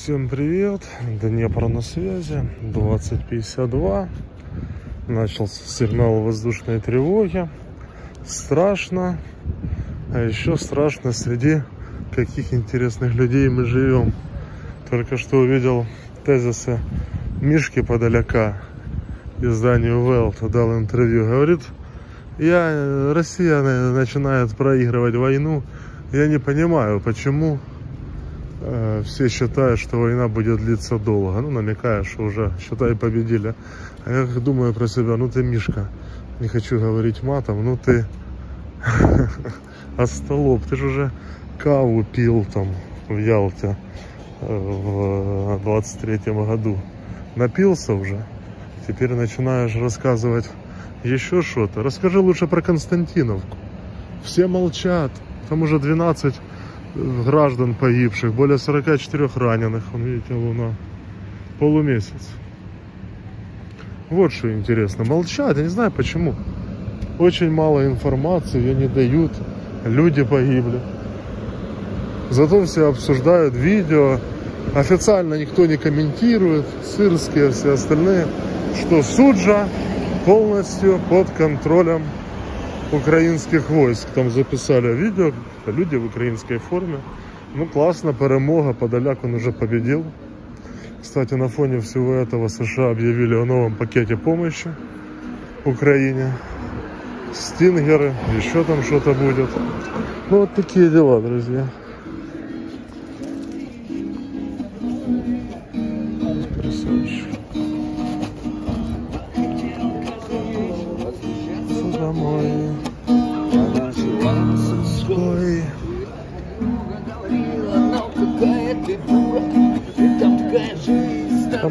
Всем привет, Днепр на связи, 2052. Начался сигнал воздушной тревоги. Страшно, а еще страшно среди каких интересных людей мы живем. Только что увидел тезисы Мишки Подаляка изданию Welt, дал интервью. Говорит, я, Россия начинает проигрывать войну. Я не понимаю, почему все считают, что война будет длиться долго. Ну, намекая, что уже, считай, победили. А я думаю про себя, ну ты, Мишка, не хочу говорить матом, ну ты остолоп, ты же уже каву пил там в Ялте в 23 году. Напился уже, теперь начинаешь рассказывать еще что-то. Расскажи лучше про Константиновку. Все молчат, там уже 12 граждан погибших, более 44 раненых. Вон, видите, луна. Полумесяц. Вот что интересно. Молчат, я не знаю почему. Очень мало информации, ее не дают. Люди погибли. Зато все обсуждают видео. Официально никто не комментирует. Сырские, все остальные. Что Суджа полностью под контролем украинских войск. Там записали видео, люди в украинской форме. Ну, классно, перемога, Подоляк он уже победил. Кстати, на фоне всего этого США объявили о новом пакете помощи Украине. Стингеры, еще там что-то будет. Ну, вот такие дела, друзья. Красавчик.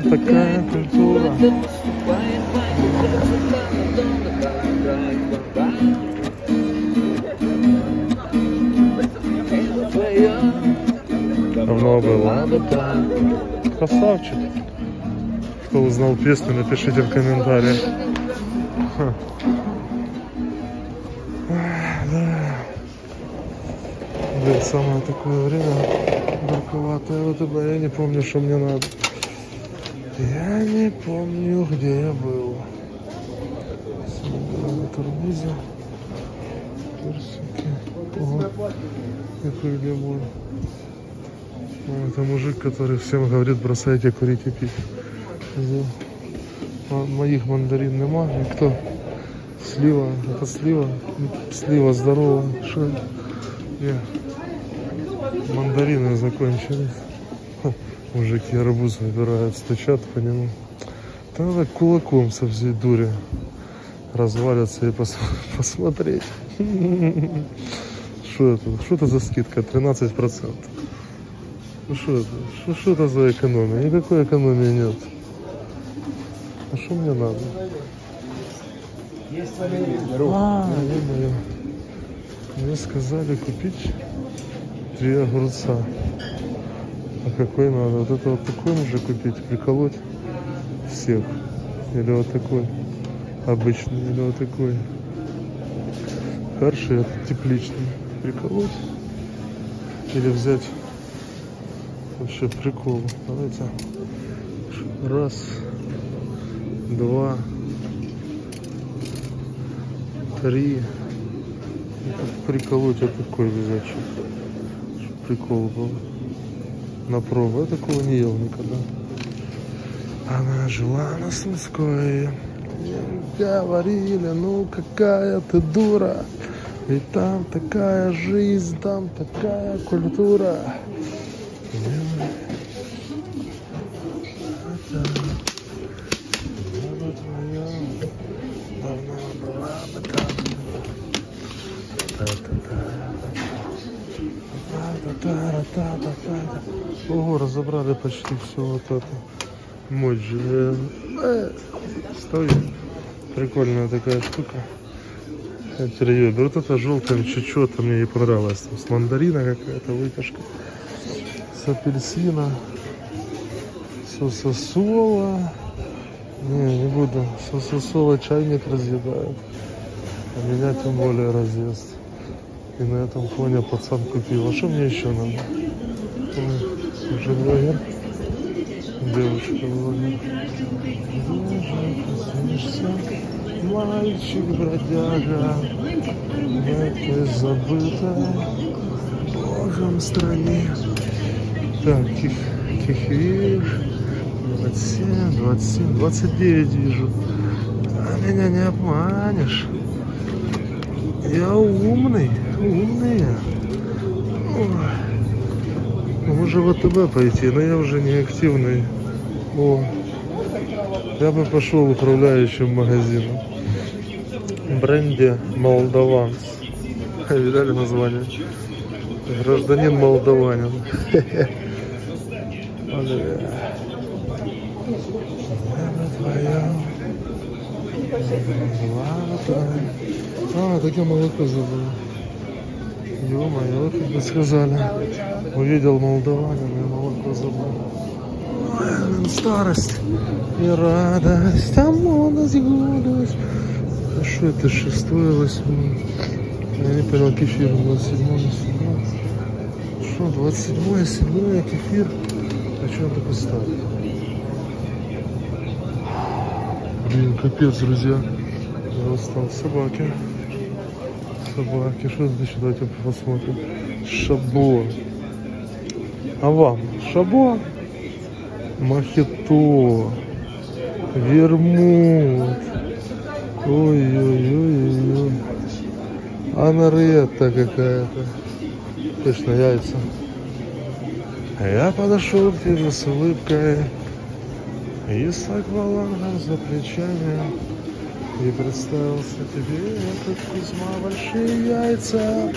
Такая культура. Давно было. Красавчик. Кто узнал песню, напишите в комментариях. Да. Самое такое время горьковатое. Вот это я не помню, что мне надо. Я не помню, где я был. На турбузе. Персики. Ого, какой лимон. Это мужик, который всем говорит, бросайте курить и пить. А Моих мандарин нема. Кто? Слива. Это слива. Слива здорова. Не. Мандарины закончились. Мужики арбуз выбирают, стучат по нему. Да надо кулаком со всей дури развалиться и пос- посмотреть. Что это? Что это за скидка? 13%. Ну что это? Что, что это за экономия? Никакой экономии нет. А что мне надо? А, ё-моё. Мне сказали купить три огурца. А какой надо? Вот это вот такой можно купить, приколоть всех. Или вот такой обычный, или вот такой. Перший это тепличный. Приколоть. Или взять вообще прикол. Давайте. Раз, два, три. Приколоть вот такой. Чтоб прикол был. На пробу. Я такого не ел никогда. Она жила на Сумской. Говорили, ну какая ты дура. И там такая жизнь, там такая культура. Давно была бы там. Та-та-та. Ого, разобрали почти все вот это. Моджи. Э, Стой. Прикольная такая штука. Её беру. Вот эта желтая чуть-чуть мне ей понравилась. Там с мандарина какая-то выпешка. С апельсина. Сососола. Не, не буду. Сососола чайник разъедает. А меня тем более разъест. И на этом фоне пацан купил. А что мне еще надо? Ой, Уже блогер. девушка вроде. Мальчик бродяга в этой забытой Божьем стране. Так, ких, кихвиш, 27, 27, 29 вижу. А меня не обманешь. Я умный, умный я. Ой. Можно в АТБ пойти, но я уже не активный. О, я бы пошел управляющим магазином. Бренди Молдаванс. Видали название? Гражданин молдаванин. А, я молоко забыл. Ё-моё, как бы сказали. Увидел молдаванина и молоко забыл. Ой, старость и радость, а молодость, гордость. А что это, шестое, восьмое? Я не понял, кефир 27 седьмое. Что, 27 седьмое, кефир? А что он такой старый? Блин, капец, друзья. Я устал. Собаки. Собаки. Что еще? Давайте посмотрим. Шабо. А вам? Шабо? Мохито. Вермут. Ой-ой-ой-ой. Анаретта какая-то. Точно яйца. Я подошел к тебе с улыбкой и с аквалангом за плечами И представился тебе этот Кузьма большие яйца.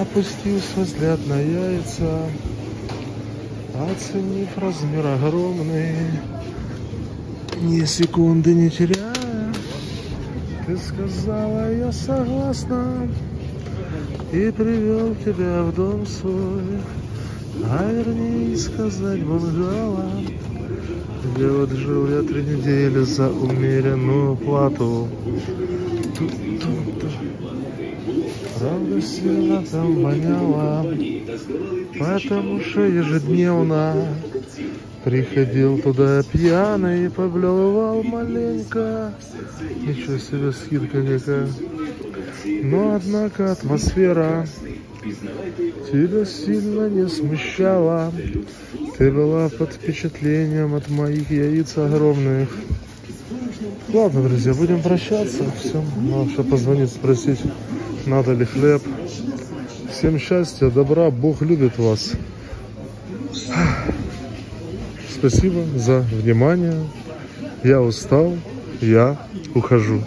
Опустил свой взгляд на яйца Оценив размер огромный. Ни секунды не теряя Ты сказала, я согласна И привел тебя в дом свой. А вернее сказать бунгало где вот жил я три недели за умеренную плату. Правда, сильно там воняло, потому что ежедневно приходил туда пьяный и поблевывал маленько. Ничего себе, скидка какая. Но, однако, атмосфера тебя сильно не смущала. Ты была под впечатлением от моих яиц огромных. Ладно, друзья, будем прощаться. Всем надо позвонить, спросить, надо ли хлеб. Всем счастья, добра, Бог любит вас. Спасибо за внимание. Я устал, я ухожу.